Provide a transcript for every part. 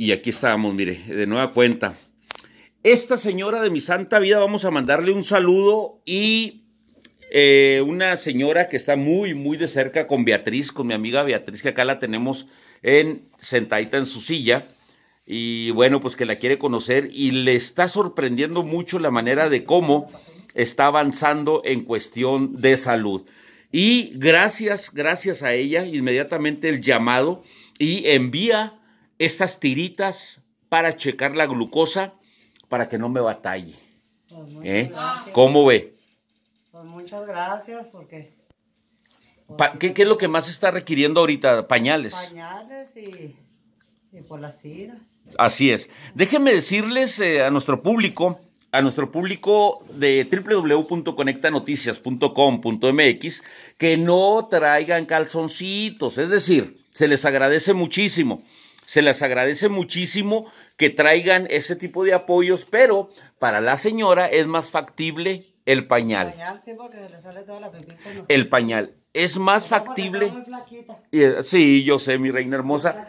Y aquí estábamos, mire, de nueva cuenta. Esta señora de mi santa vida, vamos a mandarle un saludo y eh, una señora que está muy, muy de cerca con Beatriz, con mi amiga Beatriz, que acá la tenemos en sentadita en su silla. Y bueno, pues que la quiere conocer y le está sorprendiendo mucho la manera de cómo está avanzando en cuestión de salud. Y gracias, gracias a ella, inmediatamente el llamado y envía estas tiritas para checar la glucosa para que no me batalle. Pues ¿Eh? ¿Cómo ve? Pues muchas gracias porque... Pa- ¿Qué, qué es lo que más está requiriendo ahorita? Pañales. Pañales y, y por las tiras. Así es. Déjenme decirles eh, a nuestro público, a nuestro público de www.conectanoticias.com.mx que no traigan calzoncitos. Es decir, se les agradece muchísimo. Se les agradece muchísimo que traigan ese tipo de apoyos, pero para la señora es más factible el pañal. Pañal sí porque se le sale toda la pipí con los- El pañal. Es más factible. muy eh, Sí, yo sé, mi reina hermosa.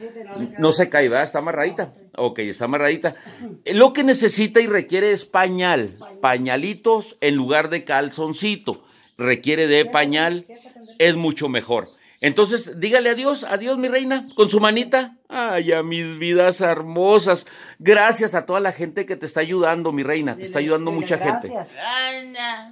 No se cae, ¿verdad? Está amarradita. Ok, está amarradita. Eh, Lo que necesita y requiere es pañal. Pañalitos en lugar de calzoncito. Requiere de pañal. Es mucho mejor. Entonces, dígale adiós, adiós, mi reina, con su manita. Ay, a mis vidas hermosas. Gracias a toda la gente que te está ayudando, mi reina. Te está ayudando dile mucha gente. gracias.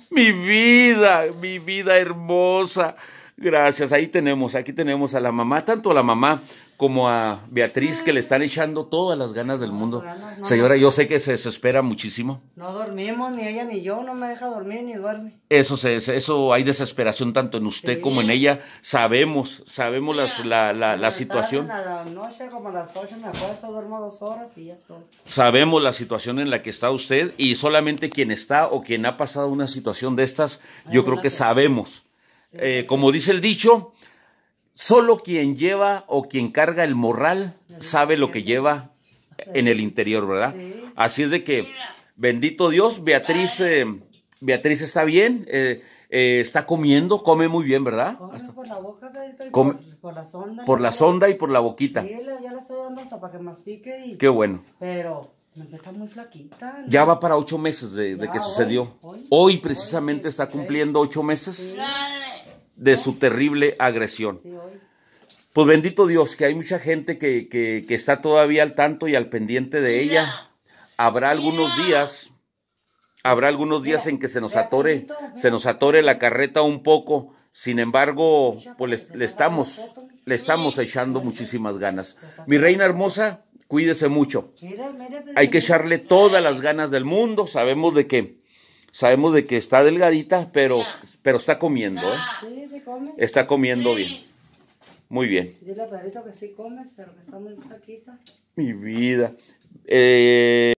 Mi vida, mi vida hermosa. Gracias. Ahí tenemos, aquí tenemos a la mamá, tanto a la mamá como a Beatriz, que le están echando todas las ganas del mundo. no. Señora, yo sé que se desespera muchísimo. No dormimos, ni ella ni yo, no me deja dormir ni duerme. Eso, se, eso hay desesperación tanto en usted Sí. como en ella. Sabemos, sabemos las- la, la, la situación. En la noche, como a las 8 me acuesto, duermo dos horas y ya estoy. Sabemos la situación en la que está usted y solamente quien está o quien ha pasado una situación de estas, yo creo que sabemos. Eh, como dice el dicho, solo quien lleva o quien carga el morral sabe lo que lleva en el interior, ¿verdad? Sí. Así es de que, bendito Dios, Beatriz, eh, Beatriz está bien, eh, eh, está comiendo, come muy bien, ¿verdad? Come Hasta- por la boca, y Come- por, por la sonda. por la sonda y por la boquita. Sí, ya le estoy dando hasta para que mastique y... Qué bueno. Pero me está muy flaquita. ¿no? Ya va para ocho meses de, que hoy, sucedió. hoy, Hoy hoy, precisamente está 16. cumpliendo ocho meses Sí, de su terrible agresión. Pues bendito Dios, que hay mucha gente que, que- que está todavía al tanto y al pendiente de ella. Habrá algunos días, habrá algunos días en que se nos atore, se nos atore la carreta un poco. Sin embargo, pues le, le estamos, le estamos echando muchísimas ganas. Mi reina hermosa, cuídese mucho. Hay que echarle todas las ganas del mundo. Sabemos de que, sabemos de que está delgadita, pero, pero está comiendo, ¿eh? Sí, sí come. Está comiendo bien. Muy bien. Dile a Pedrito que sí comes, pero que está muy flaquita. Mi vida. Eh,